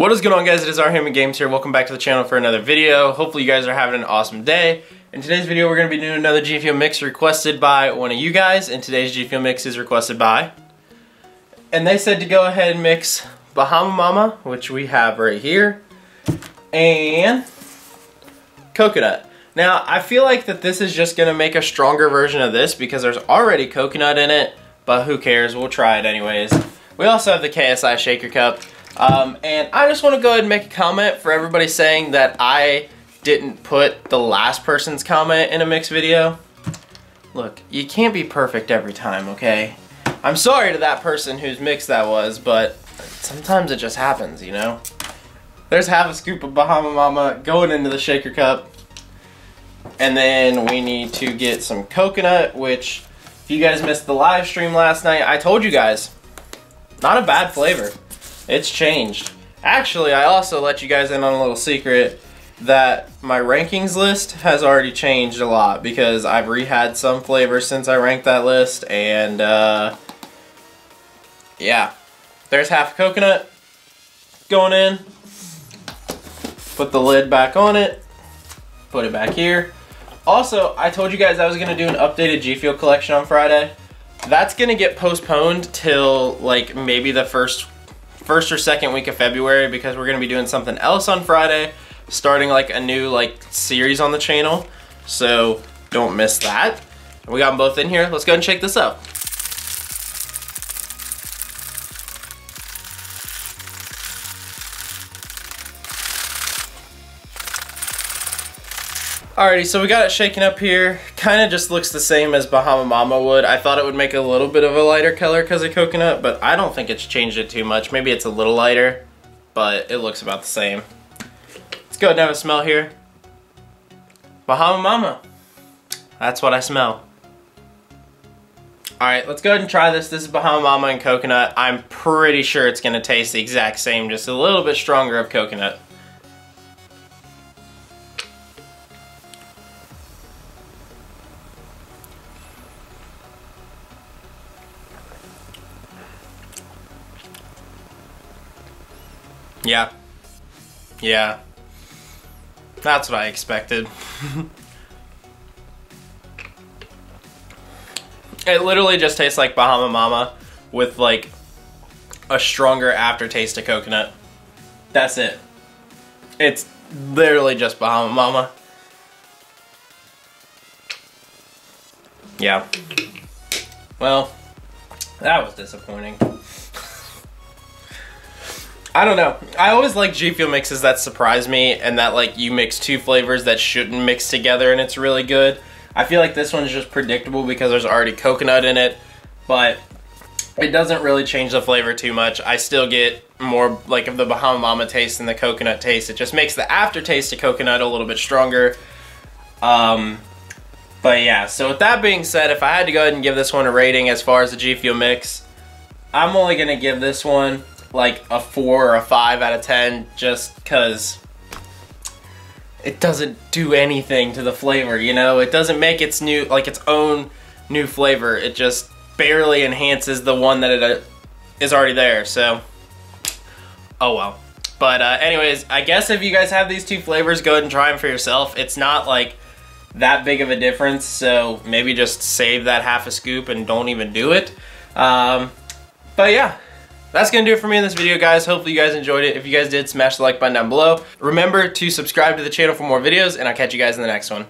What is going on guys, it is Rhammond Games here. Welcome back to the channel for another video. Hopefully you guys are having an awesome day. In today's video we're going to be doing another G Fuel mix requested by one of you guys. And today's G Fuel mix is requested by... And they said to go ahead and mix Bahama Mama, which we have right here, and coconut. Now, I feel like that this is just going to make a stronger version of this because there's already coconut in it, but who cares, we'll try it anyways. We also have the KSI Shaker Cup. Um, and I just want to go ahead and make a comment for everybody saying that I didn't put the last person's comment in a mix video. Look, you can't be perfect every time, okay? I'm sorry to that person whose mix that was, but sometimes it just happens, you know? There's half a scoop of Bahama Mama going into the shaker cup. And then we need to get some coconut, which if you guys missed the live stream last night, I told you guys, not a bad flavor. It's changed. Actually, I also let you guys in on a little secret that my rankings list has already changed a lot because I've rehad some flavors since I ranked that list and uh, yeah. There's half coconut going in. Put the lid back on it. Put it back here. Also, I told you guys I was going to do an updated G Fuel collection on Friday. That's going to get postponed till like maybe the first first or second week of February because we're to be doing something else on Friday, starting like a new like series on the channel. So don't miss that. We got them both in here. Let's go and check this out. Alrighty, so we got it shaken up here. Kind of just looks the same as Bahama Mama would. I thought it would make a little bit of a lighter color because of coconut, but I don't think it's changed it too much. Maybe it's a little lighter, but it looks about the same. Let's go ahead and have a smell here. Bahama Mama. That's what I smell. Alright, let's go ahead and try this. This is Bahama Mama and coconut. I'm pretty sure it's going to taste the exact same, just a little bit stronger of coconut. Yeah. Yeah. That's what I expected. it literally just tastes like Bahama Mama with like a stronger aftertaste of coconut. That's it. It's literally just Bahama Mama. Yeah. Well, that was disappointing. I don't know. I always like G Fuel mixes that surprise me and that like you mix two flavors that shouldn't mix together and it's really good. I feel like this one's just predictable because there's already coconut in it, but it doesn't really change the flavor too much. I still get more like of the Bahama Mama taste than the coconut taste. It just makes the aftertaste of coconut a little bit stronger. Um, but yeah, so with that being said, if I had to go ahead and give this one a rating as far as the G Fuel mix, I'm only to give this one like a four or a five out of ten just because it doesn't do anything to the flavor, you know? It doesn't make its new, like its own new flavor. It just barely enhances the one that it uh, is already there, so, oh well. But uh, anyways, I guess if you guys have these two flavors, go ahead and try them for yourself. It's not like that big of a difference, so maybe just save that half a scoop and don't even do it. Um, but yeah, that's to do it for me in this video, guys. Hopefully you guys enjoyed it. If you guys did, smash the like button down below. Remember to subscribe to the channel for more videos, and I'll catch you guys in the next one.